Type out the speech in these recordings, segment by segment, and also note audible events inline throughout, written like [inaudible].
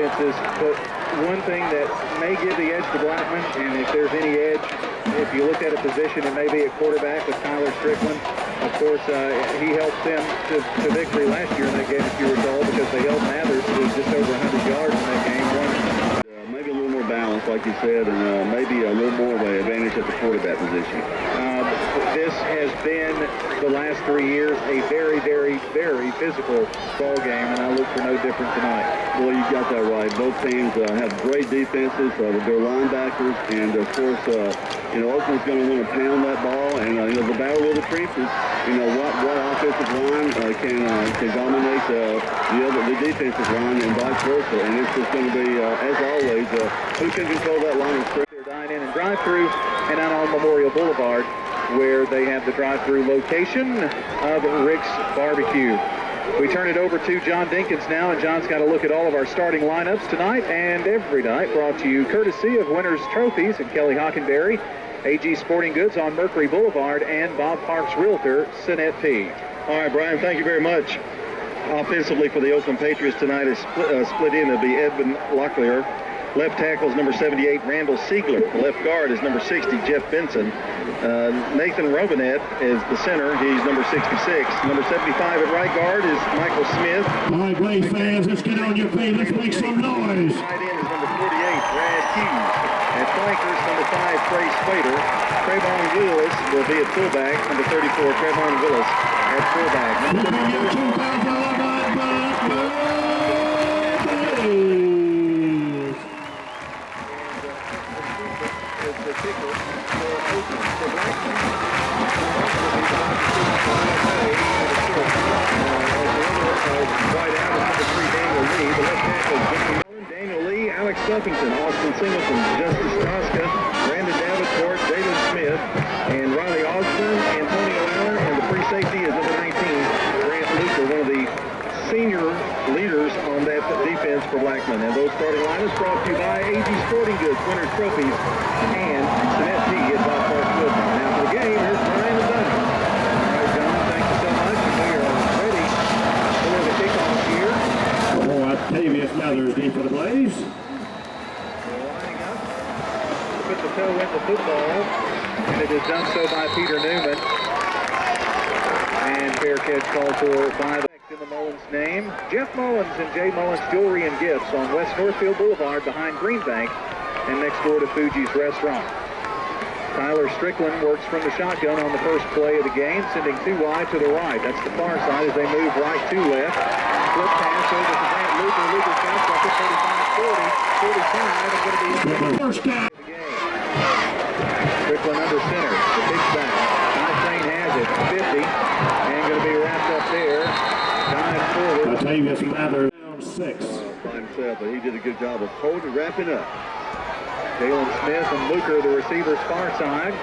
defenses, but one thing that may give the edge to Blackman, and if there's any edge, if you looked at a position, it may be at quarterback with Tyler Strickland. Of course, uh, he helped them to, to victory last year in that game, if you recall, because they held Mathers to just over 100 yards in that game. One, like you said, and uh, maybe a little more of an advantage at the quarterback position. Um, this has been the last three years a very, very, very physical ball game, and I look for no different tonight. Well, you got that right. Both teams uh, have great defenses. Uh, they're linebackers, and of course, uh, you know, Oakland's going to want to pound that ball. And uh, you know, the battle of the trenches. You know, what what offensive line uh, can uh, can dominate uh, the other the defensive line, and vice versa. And it's just going to be, uh, as always, uh, who can control that line of scrimmage. Their dine-in and drive-through, and out on Memorial Boulevard, where they have the drive-through location of Rick's Barbecue. We turn it over to John Dinkins now, and John's got a look at all of our starting lineups tonight and every night, brought to you courtesy of Winners Trophies and Kelly Hockenberry, AG Sporting Goods on Mercury Boulevard, and Bob Parks Realtor, Sinet P. All right, Brian, thank you very much. Offensively for the Oakland Patriots tonight is split, uh, split in. It'll be Edwin Locklear. Left tackle is number 78, Randall Siegler. Left guard is number 60, Jeff Benson. Uh, Nathan Robinette is the center. He's number 66. Number 75 at right guard is Michael Smith. All right, Blaze fans, let's get on your feet. Let's make some noise. Right end is number 48, Brad Hughes. At flankers, number 5, Trey Spader. Trayvon Willis will be at fullback. Number 34, Trayvon Willis at fullback. Number 34, Lee, Austin Singleton, Justice Tosca, Brandon Davenport, David Smith, and Riley Osborne, Antonio Allen, and the free safety is number 19, Grant Luker, one of the senior leaders on that defense for Blackman. And those starting lineups brought to you by AG Sporting Goods, Winners Trophies, and Sinet P at Bob Park. Now for the game, here's Brian and right, John, thank you so much. We are ready for the kickoff here. Oh, Octavius Mathers deep for the Blaze. To put the football, and it is done so by Peter Newman. And fair catch called for by the in the Mullins name. Jeff Mullins and Jay Mullins Jewelry and Gifts on West Northfield Boulevard behind Greenbank and next door to Fuji's Restaurant. Tyler Strickland works from the shotgun on the first play of the game, sending two wide to the right. That's the far side as they move right to left. Flip pass over to Grant Luker. Luker counts up to 35, 40, 45, and going to be First down. the game. Strickland under center. The big back. High Train has it. 50. And going to be wrapped up there. Dive forward. Octavius Mathers down six. Himself, but he did a good job of holding, wrapping up. Jalen Smith and Luker, the receivers far side.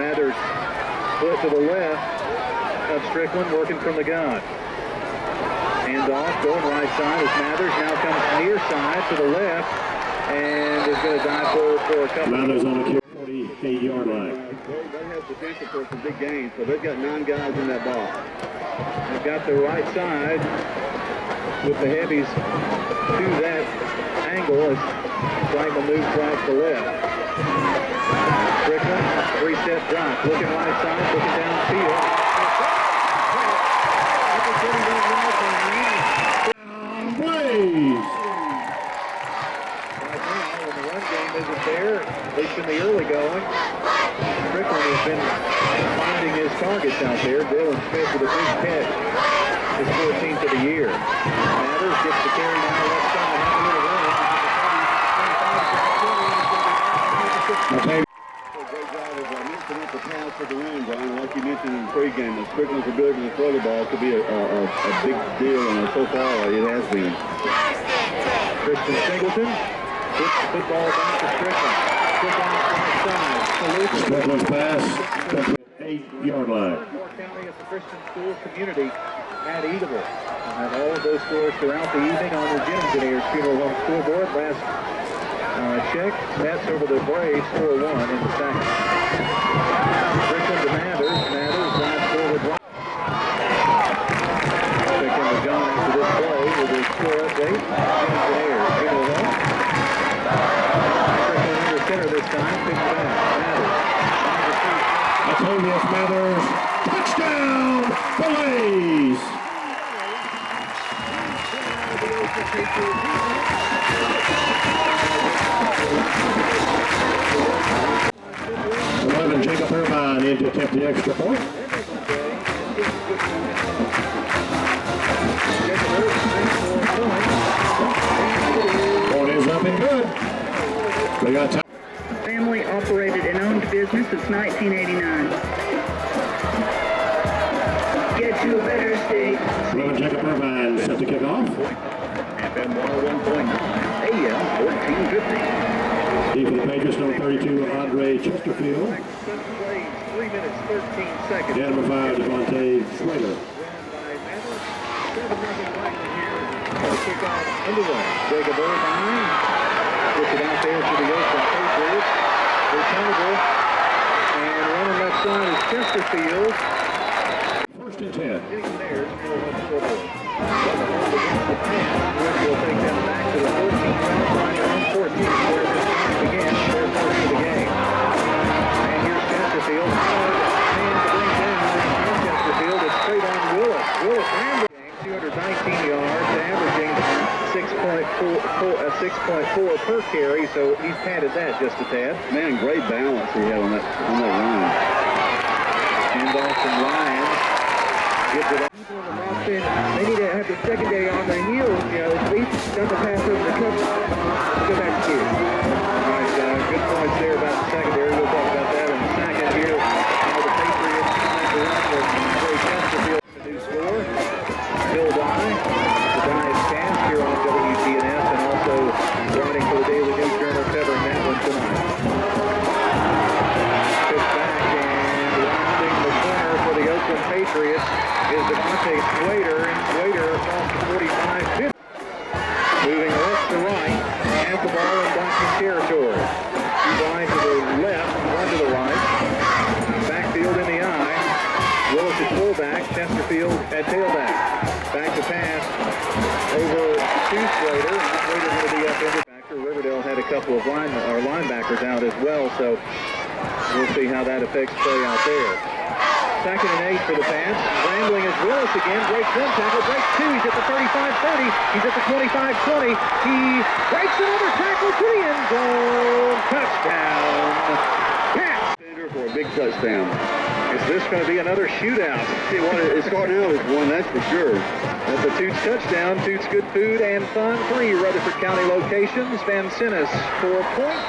Mathers split to the left of Strickland, working from the gun. Hands off, going right side as Mathers now comes near side to the left and is going to dive forward for a couple. Mathers on the 48 yard line. They, have potential for some big gains, so they've got nine guys in that box. They've got the right side with the heavies to that angle as Blackman moves right to left. Strickland, three-step drop, looking right side, looking downfield. Right now, when the run game isn't there, at least in the early going, Strickland has been finding his targets out there. Dylan Smith with a big catch, his 14th of the year. Mathers gets the carry down the left side, has a little run. Great job of uh, mixing up the pass for the run, Brian. Like you mentioned in the pregame, the Strickland's ability to throw the ball could be a, a, a, a big deal, and so far it has been. Christian Singleton puts the football back to Strickland. Quick out right side. Strickland's pass. Eight yard line. County is a Christian school community at Eagle. We'll have all of those scores throughout the evening on the Jim Engineers Funeral Home scoreboard. Last uh, check, Mets over the Braves 4-1 in the second. Strickland to Mathers. Mathers drives forward right. In with John after this play with his score update. It a look. Strickland under center this time, picks back. Mathers. Touchdown, Blaze! Eleven, Jacob Irvine in to attempt the extra point. Point. Is up and good. We got time. Family operated and owned business since 1989. Get to a better state. 11, Jacob Irvine set to kick off. FM 101.9, AM 1450. D for the Patriots, number 32, Andre Chesterfield. Seven plays, three minutes, 13 seconds. And number 5, Devontae Schrader. Kickoff underway. Jacob Irvine puts it out there to the Oakland Patriots. Returnable. And running left side is Chesterfield. First and 10. Getting there is still one scoreboard. Against the pass, Wood will take that back to the 14-yard line. On 14, where this time again, their first of the game. And here's Chesterfield. Man to bring down. Chesterfield is straight on Willis. Willis ran 219 yards, averaging 6.4, four- uh, 6.4 per carry, so he's padded that just a tad. Man, great balance he had on that on that run. From Lyons. Gives it up. They need to have the secondary on their heels, you know, at least got the pass over the cover. Go back to you. All right, uh, good points there about the couple of line or linebackers out as well, so we'll see how that affects play out there. Second and eight for the pass. Rambling is Willis again. Breaks one tackle. Breaks two. He's at the 35-30. He's at the 25-20. He breaks another tackle to the end zone. Touchdown. Pass. For a big touchdown. Is this going to be another shootout? It's starting out as one, that's for sure. That's a Toots touchdown. Toots good food and fun. Three Rutherford County locations. Van Sinis for a point.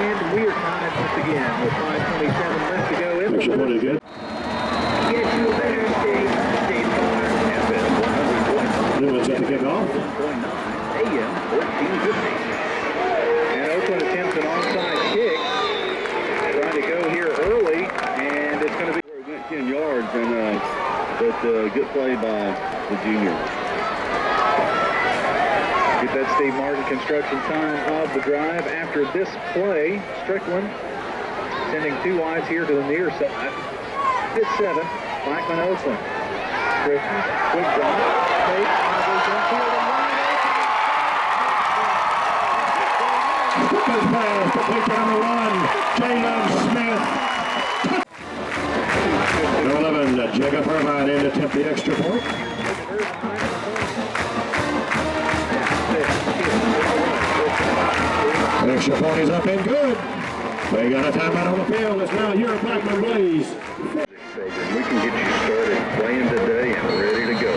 And we are tied once again with 5.27 left to go in the Extra point is first. good. Get to a better state. State Farm. FM 100.9. Newman set to kick off. AM 1450. And Oakland attempts an onside kick. Trying to go here early, and it's going to be It went 10 yards, and uh, but uh, good play by the junior. get that Steve Martin construction time of the drive. After this play, Strickland sending two wides here to the near side. Hit seven, Blackman Oakland. Strickland, quick drop, take, goes upfield and wide Good pass down the run. Jalen Smith. Number 11, uh, Jacob Irvine in to attempt the extra point. The extra point is up and good. They got a timeout on the field. It's now your Blackman Blaze. We can get you started playing today and ready to go.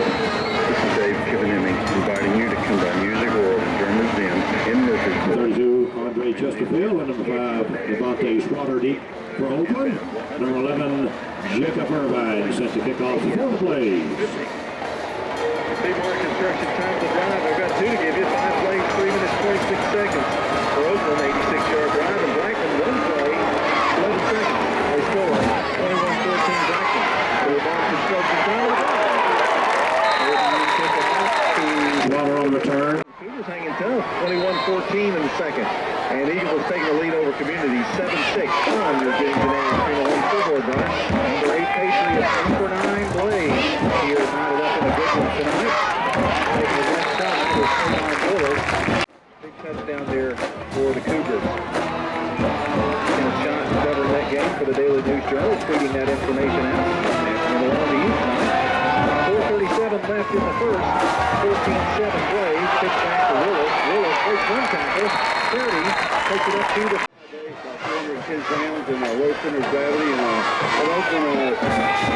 This is Dave Kivanimi inviting you to come by Music World in German's Den in Murfreesboro. 32, Andre Chesterfield. And number 5, Devontae Slaughter deep for Oakland. Number 11, Jacob Irvine set to kick off the Blaze. Steve Martin construction time to drive. I've got two to give you. Five plays, three minutes, 26 seconds. For Oakland, 86-yard drive. And Blackman, one play, 11 seconds. They score. 21-14 Blackman. For the Martin construction time. Irvine kick it off to Slaughter on return. Cougars hanging tough. 21-14 in the second. And Eagles taking the lead over Community 7-6. Fun you're getting today in 1 scoreboard run. Number 8 Patriots, number 9 Blaze. Here knotted up in a good one tonight. Taking the left side with Trayvon Willis. Big touchdown there for the Cougars. And a shot covering that game for the Daily News Journal, tweeting that information out. It along to you tonight. 4.37 left in the first. 14-7 play. Pitch back to Willis. Willis breaks one tackle. 30. Takes it up to the... 410 pounds and uh, low center gravity, and uh, and Oakland uh,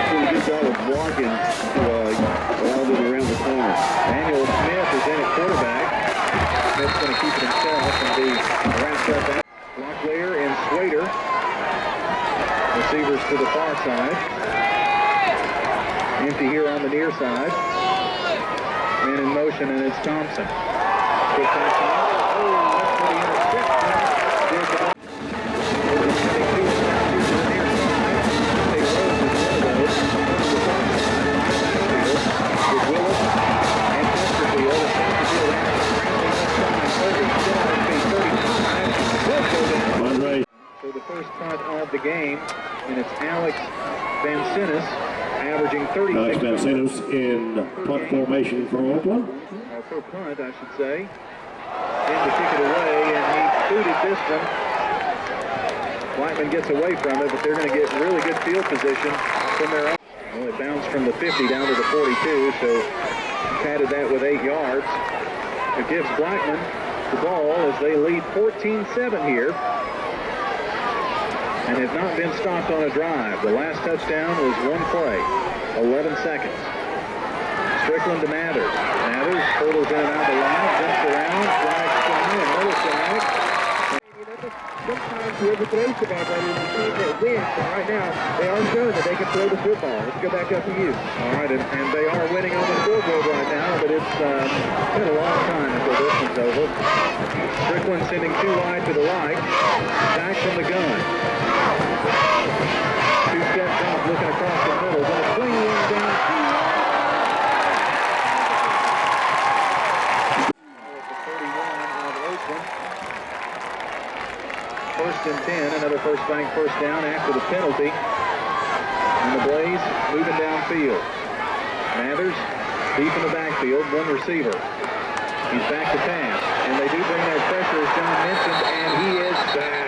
doing a good job of blocking to uh, allow them around the corner. Daniel Smith is in at quarterback. Smith's going to keep it himself and be wrapped up Locklear and Slater. Receivers to the far side. Empty here on the near side. Man in motion, and it's Thompson. Quick pass. Oh, that's what he intercepted. Did the Andre So the first punt of the game, and it's Alex Van averaging 36 Alex Vancinos in punt formation for Oakland. uh, per punt, I should say. In to kick it away, and he booted this one. Blackman gets away from it, but they're going to get really good field position from their own. Well, it bounced from the 50 down to the 42, so padded that with eight yards. It gives Blackman the ball as they lead 14-7 here and have not been stopped on a drive. The last touchdown was one play, 11 seconds. Strickland to Mathers. Mathers hurdles in and out the line, jumps around, flags fly, another flag. Sometimes whoever throws the ball better than the team that wins, but right now they are showing that they can throw the football. Let's go back up to you. All right, and, and they are winning on the scoreboard right now, but it's um, been a long time until this one's over. Strickland sending two wide to the right. Back from the gun. Two step drop looking across the middle. Gonna swing one down. The 31 of First and 10, another first bank first down after the penalty. And the Blaze moving downfield. Mathers deep in the backfield, one receiver. He's back to pass, and they do bring that pressure, as John mentioned, and he is back.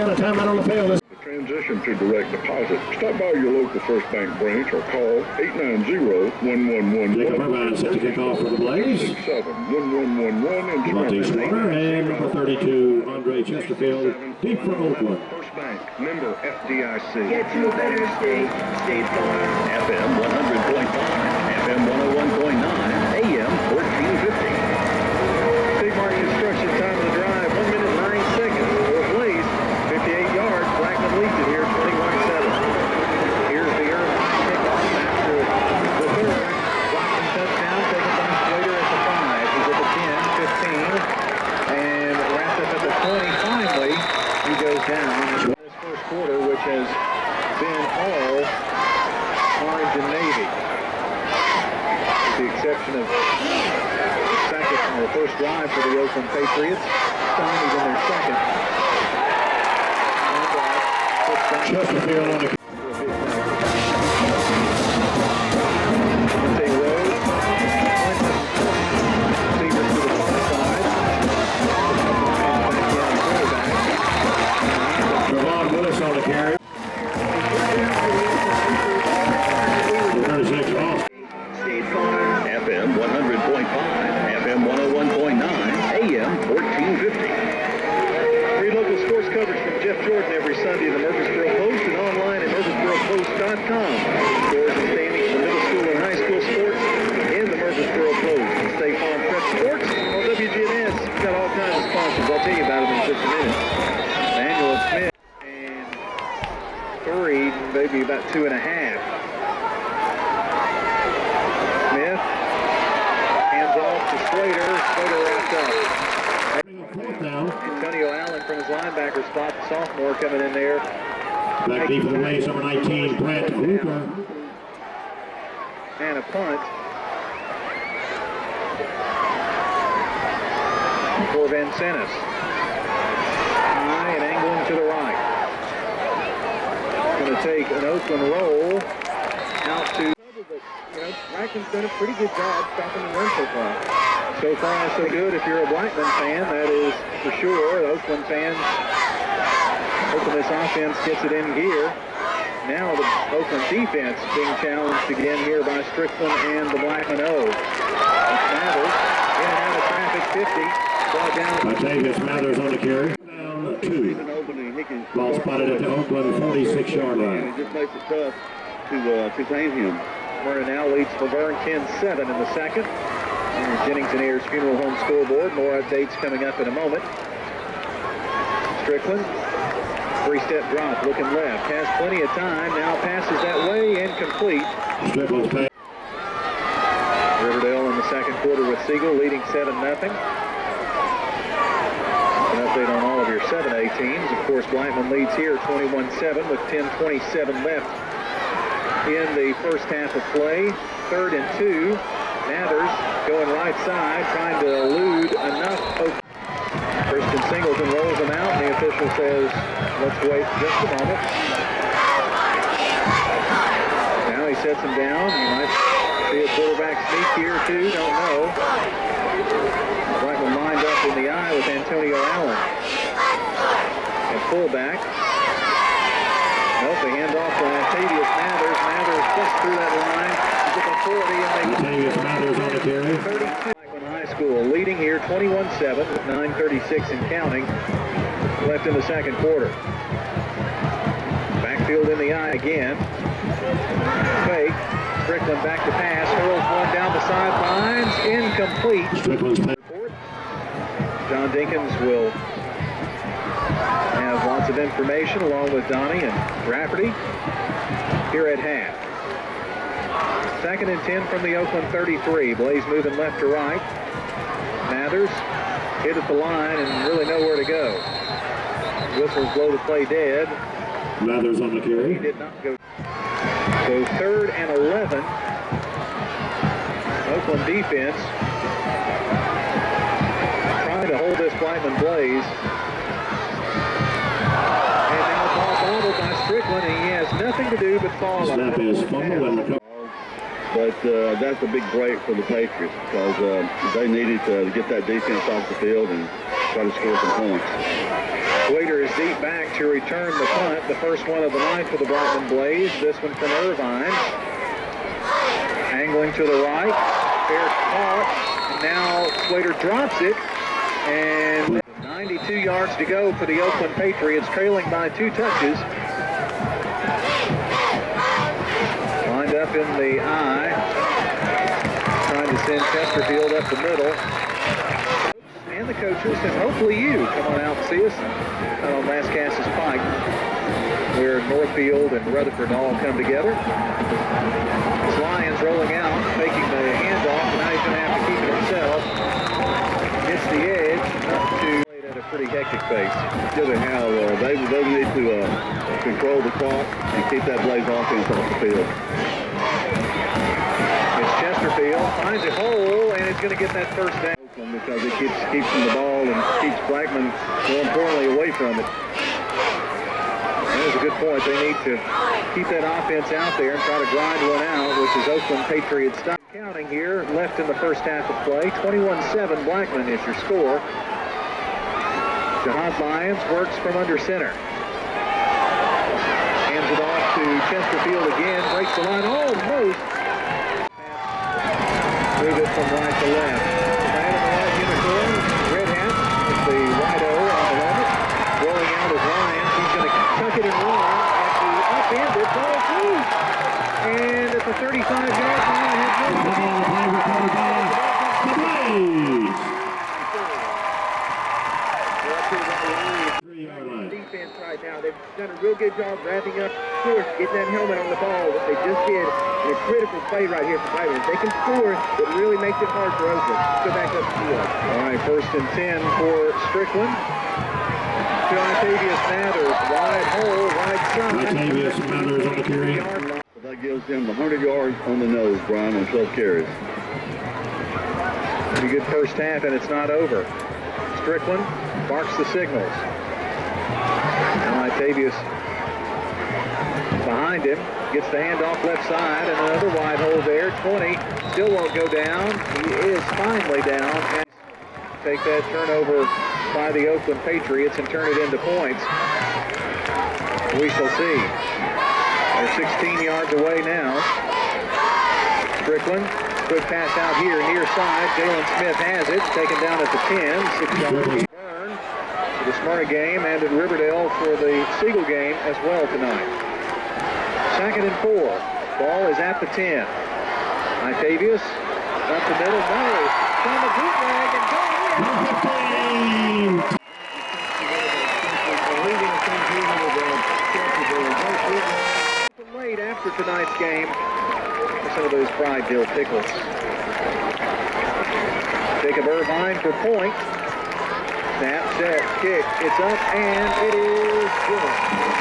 got a timeout on the field. This Transition to direct deposit. Stop by your local First Bank branch or call 890-1111. Jacob Irvine set to kick off for the Blaze. 1111 and Monte Swarner and number 32, Andre Chesterfield, deep for Oakland. First Bank, member FDIC. Get to a better state, State Farm. FM 100.5, FM 101.9, AM 1450. Down. Antonio Allen from his linebacker spot, the sophomore coming in there. Back deep in the waist, number 19, Brent Luker. And a punt. For Vincennes. High and angling to the right. Going to take an Oakland roll out to You know, Blackman's done a pretty good job stopping the run so far. So far, so good. If you're a Blackman fan, that is for sure. The Oakland fans hoping this offense gets it in gear. Now the Oakland defense being challenged again here by Strickland and the Blackman O. Mathers in and out of traffic 50. Brought down Latavius Mathers on the carry. Down two. An opening, he can. Ball spotted at the Oakland 46-yard line. it just makes it tough to uh, contain him. Murray now leads La Vergne 10-7 in the second. Jennings and Ayers Funeral Home scoreboard. More updates coming up in a moment. Strickland, three-step drop, looking left. Has plenty of time. Now passes that way, incomplete. Strickland's pass. Riverdale in the second quarter with Siegel leading 7-0. An update on all of your 7A teams. Of course, Blackman leads here 21-7 with 10.27 left in the first half of play. Third and two. Mathers going right side, trying to elude enough. Christian Singleton rolls him out, and the official says, let's wait just a moment. Now he sets him down. You might see a quarterback sneak here, too. Don't know. Blackman lined up in the I with Antonio Allen. At fullback. Nope, they hand off to Latavius Mathers. Mathers just through that line. He's at the 40, and they Latavius Mathers on the carry. 32. Blackman High School leading here 21-7 with 9.36 and counting left in the second quarter. Backfield in the I again. Fake. Strickland back to pass. Hurls one down the sidelines. Incomplete. Strickland's pass. John Dinkins will of information along with Donnie and Rafferty here at half. Second and 10 from the Oakland 33. Blaze moving left to right. Mathers hit at the line and really nowhere to go. Whistles blow the play dead. Mathers on the He carry. did not go. So third and 11. Oakland defense trying to hold this Blackman Blaze. By and he has nothing to do but fall. Snap it. is fumble and recovery. But uh, that's a big break for the Patriots because uh, they needed to get that defense off the field and try to score some points. Waiter is deep back to return the punt, the first one of the night for the Blackman Blaze. This one from Irvine. Angling to the right. Fair caught. And now Slater drops it. And 92 yards to go for the Oakland Patriots, trailing by two touches. Up in the I. Trying to send Chesterfield up the middle and the coaches, and hopefully you come on out and see us out on Lascassas Pike, where Northfield and Rutherford all come together. Lyons rolling out, making the handoff, and now he's going to have to keep it himself. Hits the edge, up to a pretty hectic pace. Given how uh, they, they need to uh, control the clock and keep that Blaze offense off the field. Finds a hole, and it's going to get that first down because it keeps keeps the ball and keeps Blackman, more importantly, away from it. That is a good point. They need to keep that offense out there and try to grind one out, which is Oakland Patriots style. Counting here, left in the first half of play. 21-7, Blackman is your score. Jahad Lyons works from under center. Hands it off to Chesterfield again, breaks the line almost. Move it from right to left. Red hat, the O on the helmet. Rolling out. He's going to tuck it and run. And the upended ball through. And at the 35-yard line, has The ball play Blaze. We're up to the line. Three-yard line. Defense tries right now. They've done a real good job wrapping up, of course, getting that helmet on the ball, what they just did in a critical play right here for Tyler. If they can score, it really makes it hard for Oakland. Let's go back up the field. All right, first and 10 for Strickland. To Octavius Mathers, wide hole, right side. Latavius Mathers on the carry. That gives him 100 yards on the nose, Brian, on 12 carries. Pretty good first half, and it's not over. Strickland barks the signals. Now behind him, gets the handoff left side, and another wide hole there. 20, still won't go down. He is finally down. And take that turnover by the Oakland Patriots and turn it into points. We shall see. They're 16 yards away now. Strickland, quick pass out here, near side. Jalen Smith has it, taken down at the 10. Six for the Smyrna game and at Riverdale for the Siegel game as well tonight. Second and four. Ball is at the 10. Octavius up the middle. No. From the bootleg and going in. Late after tonight's game some of those fried dill pickles. Jacob Irvine for point. Snap, set, kick. It's up and it is good.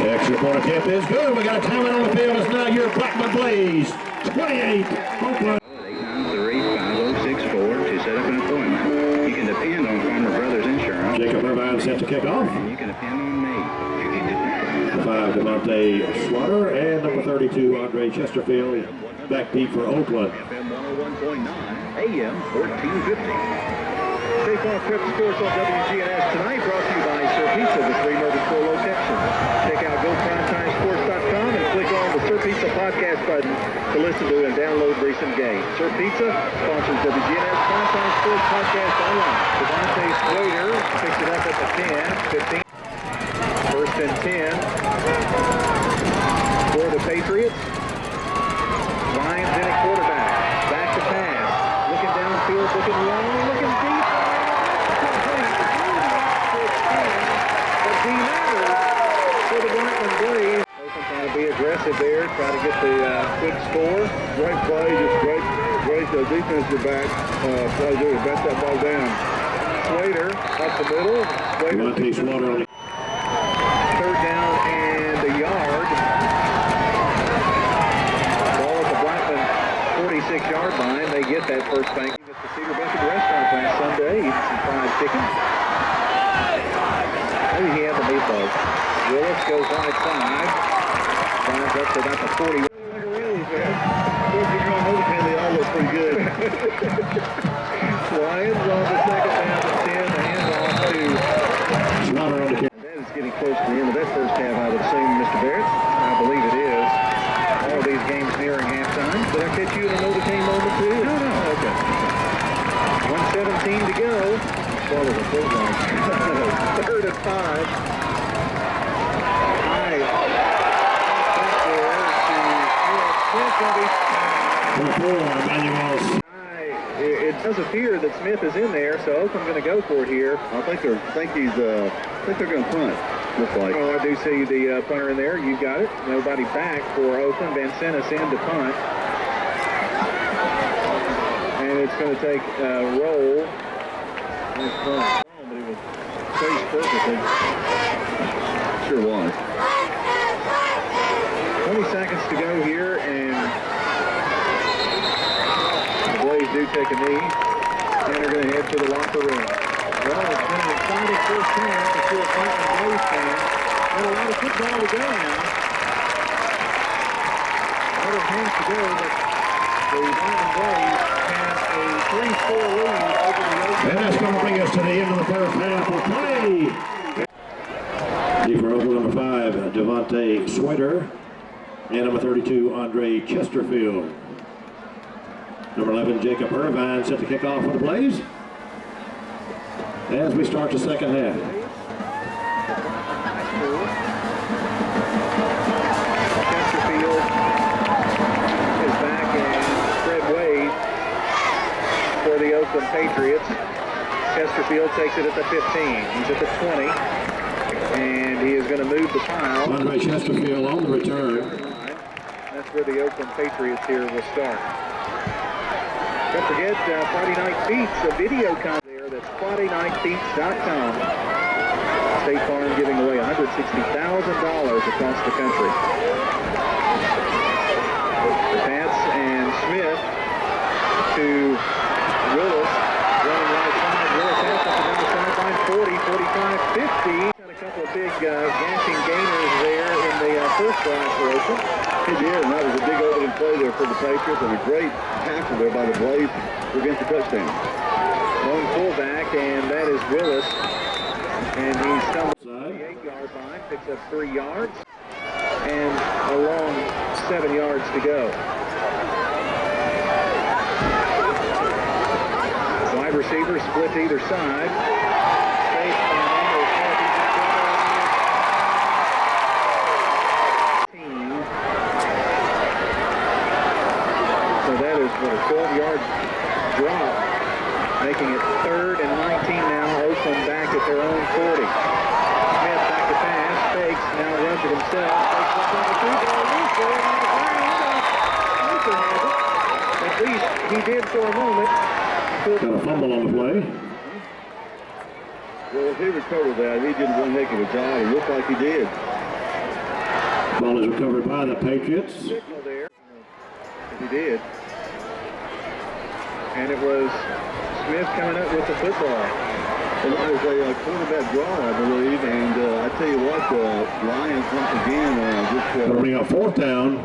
Extra point attempt is good. We got a timeout on the field. It's now your Blackman Blaze. 28. Oakland. 893-5064 to set up an appointment. You can depend on Farmer Brothers Insurance. Jacob Irvine set to kick off. You can depend on me. Five, Devontae Slaughter, and number 32, Andre Chesterfield. Back deep for Oakland. FM 101.9, AM 1450. Take off Prep Sports on WGNS tonight, brought to you by Sir Pizza, the three Murfreesboro locations. Check out GoPrimetimeSports.com and click on the Sir Pizza podcast button to listen to and download recent games. Sir Pizza sponsors WGNS Primetime Sports Podcast online. Devontae Slater picks it up at the 10, 15. First and 10 for the Patriots. Ryan's in at quarterback. Back to pass. Looking downfield, looking long, looking deep. But D matters for the Blackman Blaze. Oakland trying to be aggressive there, try to get the uh, quick score. Great play, just great, great uh, defensive back uh, play there to bat that ball down. Slater up the middle. Slater Devontae Slaughter on the third down and a yard. Ball at the Blackman 46-yard line. They get that first bank. At the Cedar Bucket Restaurant last Sunday, eating some fried chicken. Maybe he had the meatballs. Willis goes right side. Finds up to about the 40. Like a Rays, man. Those are going overhand, they all look pretty good. Lyons on the second down and 10. The handoff to Slaughter on the carry. That is getting close to the end of that first half, I would assume, Mr. Barrett. I believe it is. All of these games nearing halftime. Did I catch you in another team moment too? No, no. Okay. 117 to go. Swallow the full line. Third and five. High. Back there to Smith. Gonna be four, Emmanuel. It, it does appear that Smith is in there, so Oakland's going to go for it here. I think they're, I think he's, uh, I think they're going to punt. Looks like. Oh, I do see the uh, punter in there. You got it. Nobody back for Oakland. Van Sennis in to punt. And it's going to take a roll. Nice punt. Oh, but he was placed perfectly. Sure was. 20 seconds to go here, and the Blaze do take a knee, and they're going to head to the locker room. Well, it's been an exciting first half if you're a Blackman Blaze fan. And a lot of football to go now. A lot of games to go, but the Blackman Blaze have a 3-4 lead over the. And that's going to bring us to the end of the first half of play. For Oakland, number five, Devontae Sweater. And number 32, Andre Chesterfield. Number 11, Jacob Irvine set to kick off for the Blaze. As we start the second half. Chesterfield is back and Fred Wade for the Oakland Patriots. Chesterfield takes it at the 15. He's at the 20. And he is going to move the pile. Andre Chesterfield on the return. That's where the Oakland Patriots here will start. Don't forget, uh, Friday Night Beats, a video con there. That's FridayNightBeats.com. State Farm giving away $160,000 across the country. The Pats and Smith to Willis. Running right side. Willis has up the sideline. 40, 45, 50. Got a couple of big uh, gashing gainers there in the uh, first drive for Oakland. He did, and that was a big opening play there for the Patriots, and a great tackle there by the Blaze get the touchdown. Lone fullback, and that is Willis. And he stumbles eight-yard line, picks up three yards, and a long seven yards to go. Wide receivers split to either side. 12-yard drop, making it third and 19 now. Oakland back at their own 40. Smith back to pass, fakes, now runs it himself. Fakes up on the two ball, loose there on the ground. Luther has it. At least he did for a moment. Got a fumble on the play. Well, if he recovered that, he did one heck of a job. It looked like he did. Ball is recovered by the Patriots. signal there. He did. And it was Smith coming up with the football. It was a uh, quarterback draw, I believe, and uh, I tell you what, the Lions once again uh, just uh, bring up fourth down,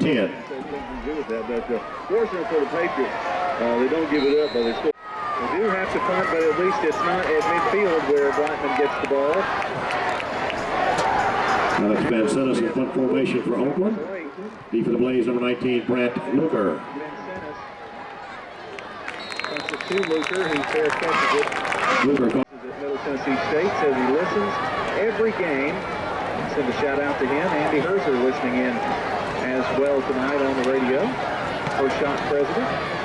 10. said do with that. But uh, fortunate for the Patriots, uh, they don't give it up, but they still. They do have to punt, but at least it's not at midfield where Blackman gets the ball. Alex Van Sennis in punt formation for Oakland. Great. For the Blaze, number 19, Brent Luker. Ben Sennis. Punts it to Luker, who fair catches it. At Middle Tennessee State, says he listens every game. Send a shout out to him. Andy Herzer listening in as well tonight on the radio. First shot president.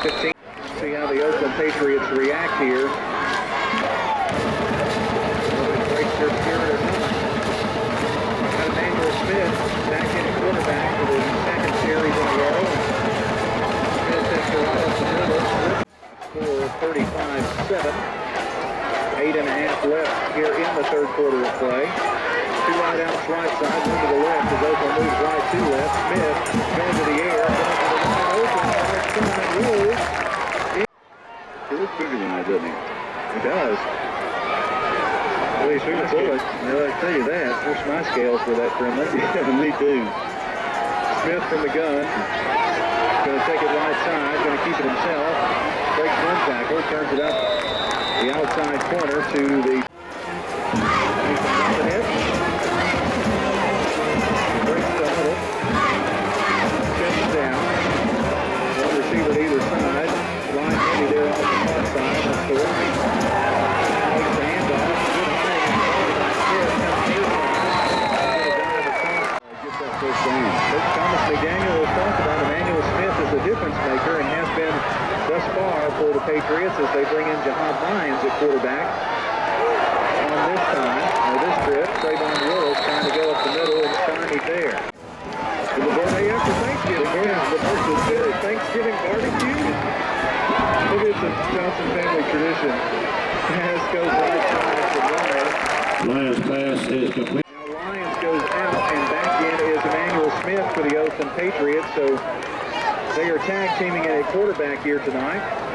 15. See how the Oakland Patriots react here. Breaks their spirit or. Got Emmanuel Smith back in at quarterback for the second series in a row. Smith takes it right up the middle. Score 35-7. Eight and a half left here in the third quarter of play. Two wide outs right side, one to the left as Oakland moves right to left. Smith going to the air, going to the wide open, rolls. He looks bigger than that, doesn't he? He does. Well, he's a bullet. Well, I tell you that. Where's my scales for that, Brendan? Yeah, me too. Smith from the gun. Going to take it right side. Going to keep it himself. Breaks one tackle. Turns it up the outside corner to the Patriots as they bring in Jahad Lyons at quarterback. On this time, or this trip, Trayvon Willis trying to go up the middle and stymied there. The birthday after Thanksgiving. Yeah, the birthday is Thanksgiving barbecue. Maybe it's a Johnson family tradition. Pass goes right side to Lyons. Lions pass is complete. Now Lyons goes out, and back in is Emmanuel Smith for the Oakland Patriots. So they are tag teaming at a quarterback here tonight.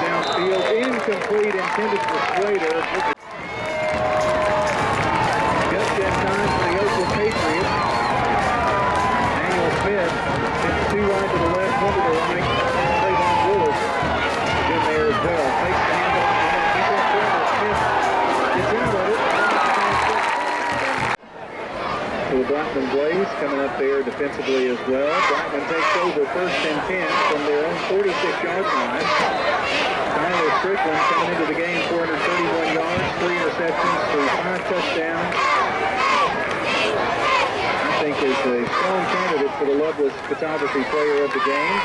Downfield, incomplete, intended for Slater. Blackman Blaze coming up there defensively as well. Blackman takes over first and 10 from their own 46-yard line. Tyler Strickland coming into the game 431 yards, three interceptions for five touchdowns. I think is a strong candidate for the Loveless Photography Player of the Game.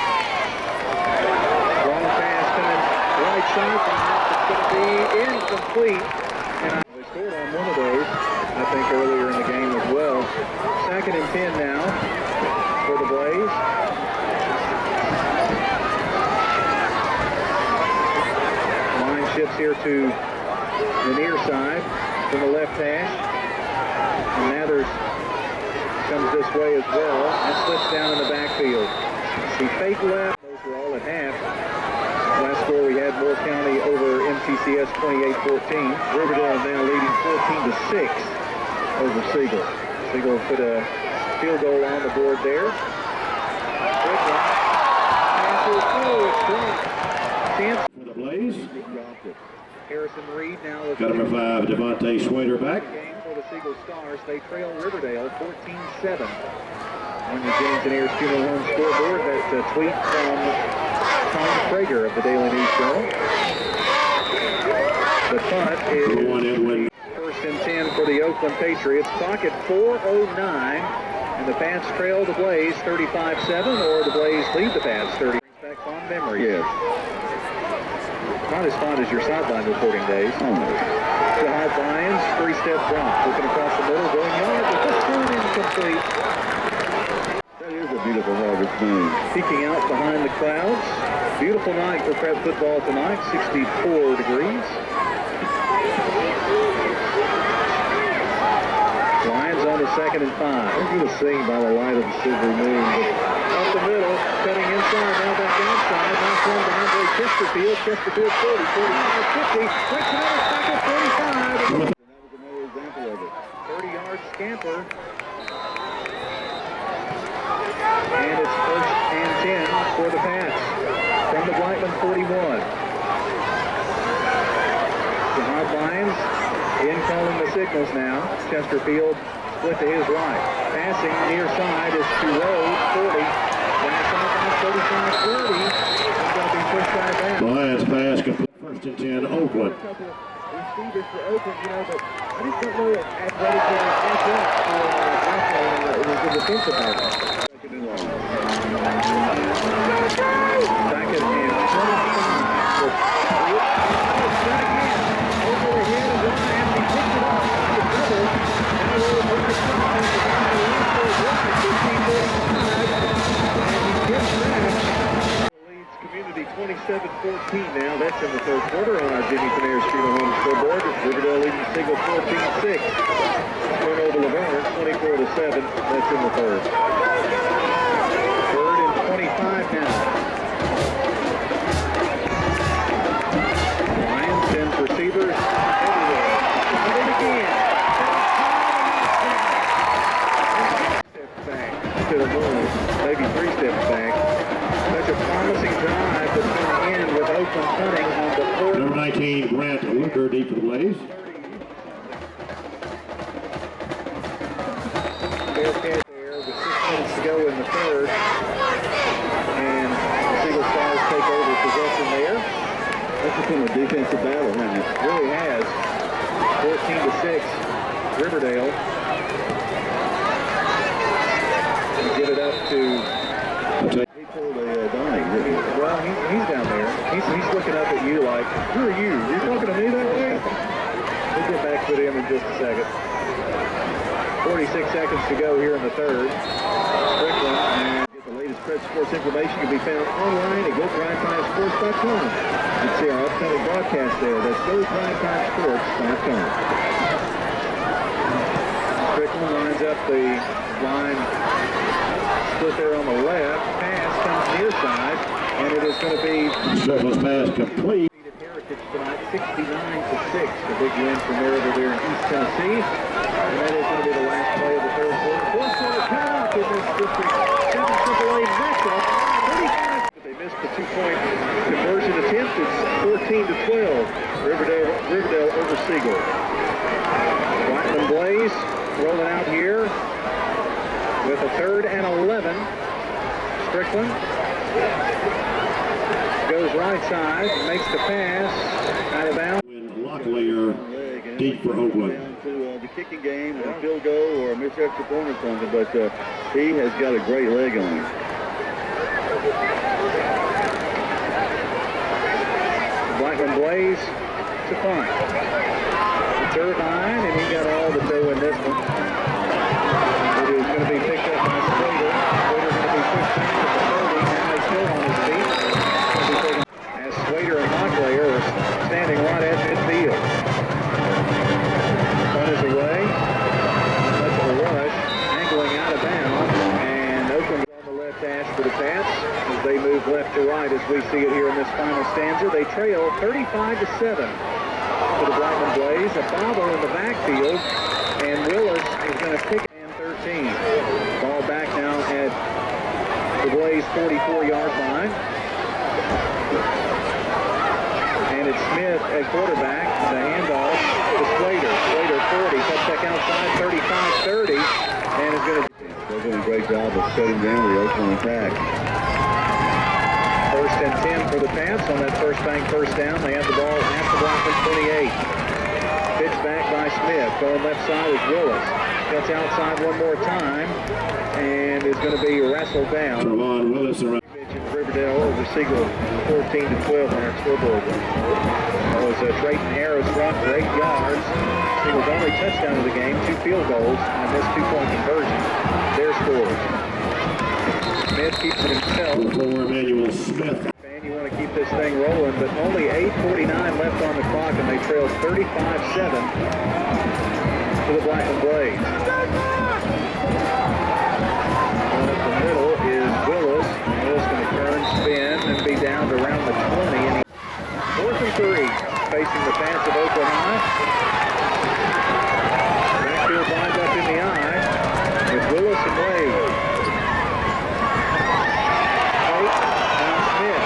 Long pass coming right side. It's going to be incomplete. And I scored on one of those, I think, earlier in the game. Second and 10 now for the Blaze. Line shifts here to the near side from the left hash. And Mathers comes this way as well and slips down in the backfield. He fake left. Those were all at half. Last score we had Moore County over MTCS 28-14. Riverdale now leading 14 to 6 over Siegel. Siegel put a field goal on the board there. Strickland passes. It's. Chance. For the Blaze. He. Harrison Reed now looks Got number five, Devontae Schwader back. game for the Siegel Stars. They trail Riverdale 14-7. On the Jennings and Ayers Funeral Home scoreboard, that's a tweet from Tom Prager of the Daily News Journal. The punt Number is one, Edwin. First and 10 for the Oakland Patriots. Clock at 4.09, and the Pats trail the Blaze 35-7, or the Blaze lead the Pats 30. Back on memory. Yes. Not as fond as your sideline reporting days. Almost. Jahad Lyons, three-step drop, looking across the middle, going yard, but this one incomplete. That is a beautiful harvest moon. Peeking out behind the clouds. Beautiful night for prep football tonight, 64 degrees. Lyons on to second and five. I'm going to sing by the light of the silver moon. Up the middle, cutting inside, now back outside. Nice run by Andre Chesterfield. Chesterfield 40, 45, 50. Breaks another tackle, 45. That was another example of it. 30-yard scamper. And it's first and 10 for the Pats from the Blackman 41. Jahad Lyons in calling the signals now. Chesterfield split to his right. Passing near side is Trudeau, 40. Back off on 35, 30. He's going to be pushed by that. Lyons pass complete. First and 10, Oakland. receivers for Oakland, you know, but I just don't know if athletic will catch up for Blackman. It was the defensive back. 27-14 now. That's in the third quarter on our Jimmy Canaris Funeral Home scoreboard. Riverdale leading single 14-6. Turnover La Vergne 24 to 7. That's in the third. Third and 25 now. Lyons sends receivers 19, Grant Luker, deep for the Blaze. Six to go in the third. And Stars take over possession there. That's become a defensive battle, hasn't it? Really has. 14 to 6. Riverdale. It up to, I'll take He pulled a uh, Donnie, didn't he? well, he, he's He's, looking up at you like, who are you? You're talking to me that way? We'll get back with him in just a second. 46 seconds to go here in the third. Strickland and get the latest Fred Sports information can be found online at GoPrimeTimeSports.com. You can see our upcoming broadcast there. That's GoPrimeTimeSports.com. Strickland lines up the line split there on the left. Pass comes near side, and it is going to be Strickland's pass complete. Heritage tonight, 69 to 6. A big win for there over there in East Tennessee. And that is going to be the last play of the third quarter. Fourth quarter cutoff in this district. 7 AAA matchup. 35. But they missed the two-point conversion attempt. It's 14 to 12. Riverdale, Riverdale over Siegel. Blackman Blaze rolling out here with a third and 11. Strickland goes right side, makes the pass, out of bounds. When Locklear deep for Oakland. To uh, the kicking game, or a field goal, or a missed extra point or something, but uh, he has got a great leg on him. Blackman Blaze to punt. Turbine, and he got all the dough in this one. 35 to 7 for the Blackman Blaze. A bobble in the backfield, and Willis is going to pick and 13. Ball back now at the Blaze 44-yard line. And it's Smith at quarterback. The handoff to Slater. Slater 40, cuts outside 35-30, and is going to They're doing a great job of shutting down the Oakland attack. And 10 for the Pats on that first bank first down. They have the ball at the Blackman 28. Pitch back by Smith. Going left side is Willis. Cuts outside one more time and is going to be wrestled down. Trevon Willis around. Riverdale over Siegel 14 to 12 on our scoreboard. That was uh, Trayton Harris run for eight yards. Siegel's only touchdown of the game, two field goals, and this two-point conversion. Their scores. Smith keeps it himself. For Emmanuel Smith. Fan, you want to keep this thing rolling, but only 8.49 left on the clock, and they trail 35-7 to the Black and up the middle is Willis. Willis going to turn, spin, and be down to around the 20. And he, fourth and three, facing the Pants of Oakland High. Backfield lines up in the eye with Willis and Wade. Tate, now Smith.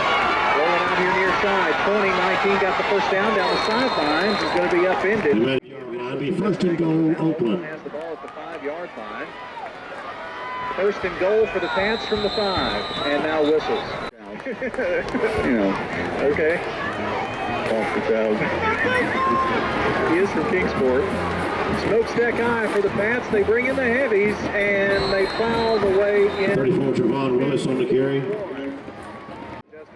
Rolling out here near side. 20, 19 got the first down down the sidelines. Is going to be upended. Line be first and goal Oakland. Has the ball at the five-yard line. First and goal for the Pats from the five. And now whistles. [laughs] You know, Okay. off the crowd. He is from Kingsport. Smokestack high for the Pats. They bring in the heavies and they plow the way in. 34 Trevon Willis on the carry.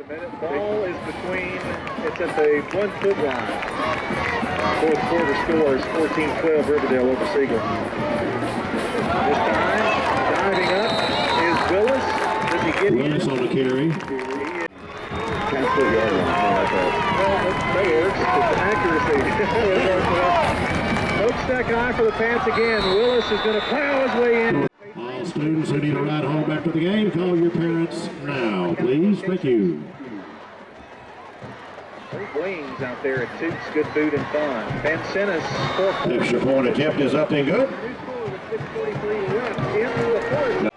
Minute. Ball is between, it's at the one foot line. Fourth quarter scores 14-12 Riverdale over Siegel. This time, diving up is Willis. Does he get Willis in? on the carry. Ten foot yard line. I like that. Well, [laughs] that works. It's accuracy. Smokestack high for the Pats again. Willis is going to plow his way in. Students who need a ride home after the game, call your parents now, please. Thank you. Great wings out there at Toots. Good food and fun. Fourth Extra point attempt is up and good. New score with 6.43 left in the fourth.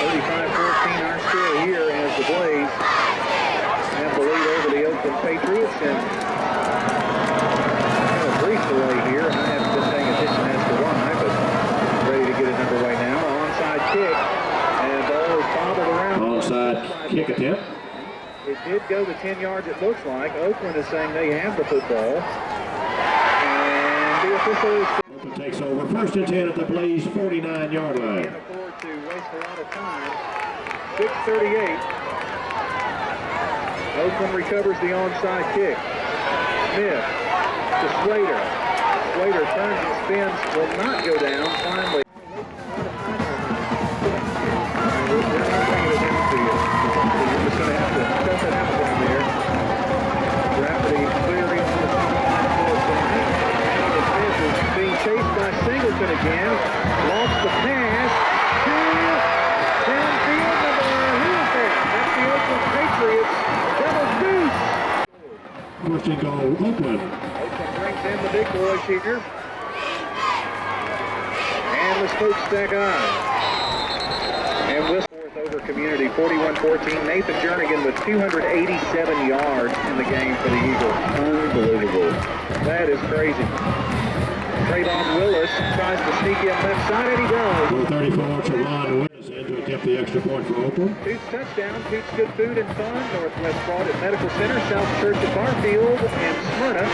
35-14 our score here as the Blaze have the lead over the Oakland Patriots and kind of a brief delay here. I haven't been paying attention as to why, but ready to get it underway now. Onside kick and ball is bobbled around. Onside kick attempt. It did go the 10 yards, it looks like. Oakland is saying they have the football. And the officials Oakland takes over first and 10 at the Blaze 49 yard line. can't afford to waste a lot of time. 6.38 Oakland recovers the onside kick. Smith to Slater. Slater turns and spins, will not go down. Finally. Again. Lost the pass to downfield number. Who is that? That's the Oakland Patriots. Double deuce. First and goal, Oakland. Oakland brings in the big boys here. And the smokestack on. And Whistle fourth over community, 41-14. Nathan Jernigan with 287 yards in the game for the Eagles. Unbelievable. That is crazy. Trevon Willis tries to sneak in left side, and he does. Number 34, Trevon Willis in to attempt the extra point for Oakland. Toots touchdown, Toots good food and fun. Northwest Broad at Medical Center, South Church at Barfield, and Smyrna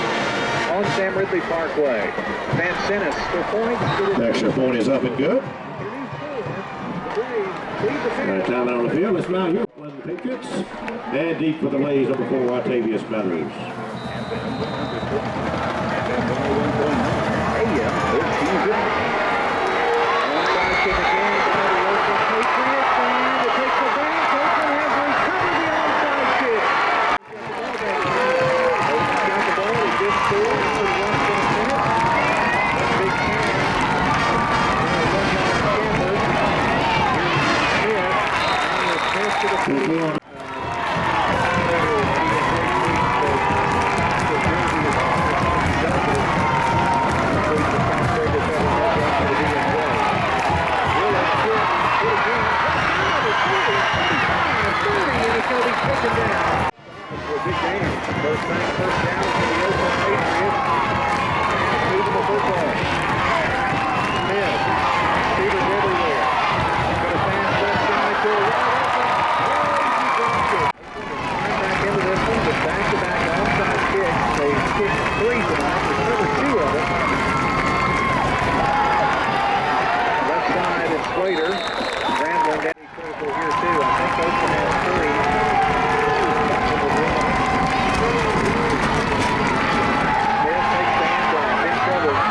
on Sam Ridley Parkway. Van Sennis for points. The extra point is up and good. the Braves lead Got a timeout on the field. It's now your Patriots. And deep for the Lays, number four, Octavius Matthews.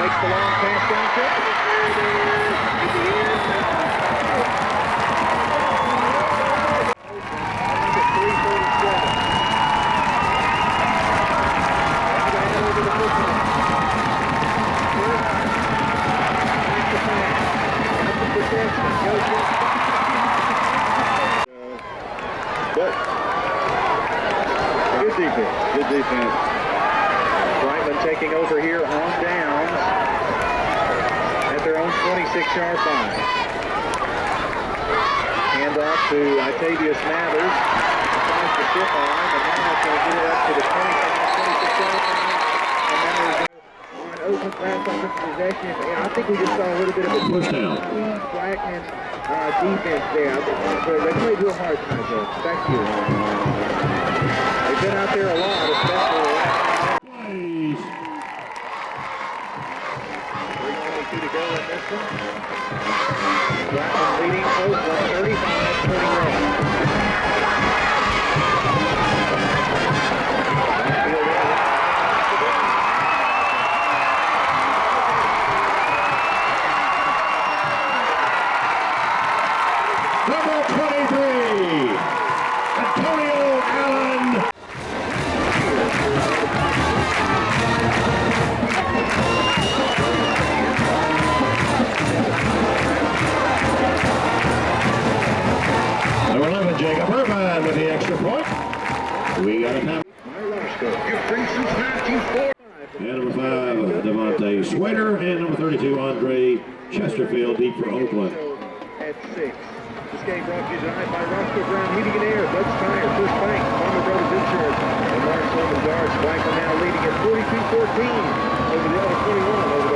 Makes the long pass down Swader. And number 32, Andre Chesterfield, deep for Oakland. at six. This game brought to you tonight by Roscoe Brown Heating and Air, Bud's Tire, First Bank, Farmer Brothers Insurance, and Mark Sullivan Guards. Franklin now leading at 42-14 over the other 21 over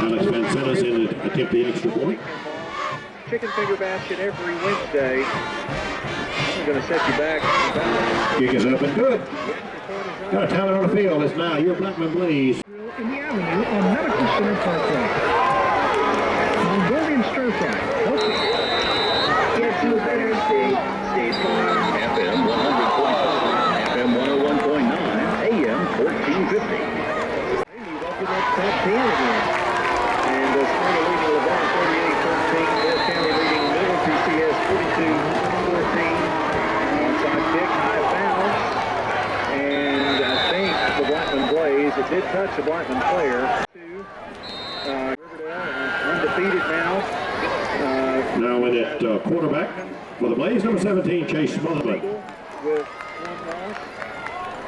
Alex Vincennes in to attempt the extra point. Chicken finger basket every Wednesday. I'm going to set you back. Kick is up and good. Got a talent on the field. It's now your Blackman Blaze. in the avenue on Medical Center Parkway. Mongolian stir fry. Okay. Get to better state. State Farm. FM 100.5, FM 101.9, AM 1450. They move up in that top 10 again. And uh, Smyrna leading La Vergne 38-13. Bill County leading Middle PCS 42-14. Onside kick, high bounce. And I think the Blackman Blaze, it did touch a Blackman player. Uh, Riverdale undefeated now. Uh, Now in at uh, quarterback for the Blaze, number 17, Chase Smallman. with one loss.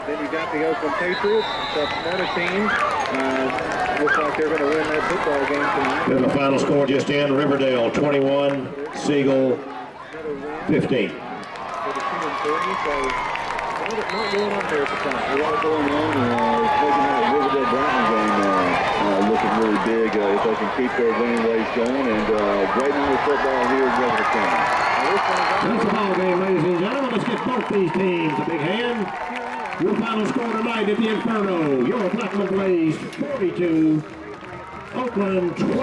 Then you got the Oakland Patriots, that Smyrna team. Uh, looks like they're going to win that football game tonight. The final score just in, Riverdale 21, Siegel Another win 15. Not going on there at the time. Lot going on. Uh, it's making that Riverdale Brighton game uh, uh, looking really big uh, if they can keep their winning ways going. And uh, great night of football here. Now, this one That's the ball game, ladies and gentlemen. Let's get both these teams a big hand. Your final score tonight at the Inferno. Your Blackman Blaze 42, Oakland 20.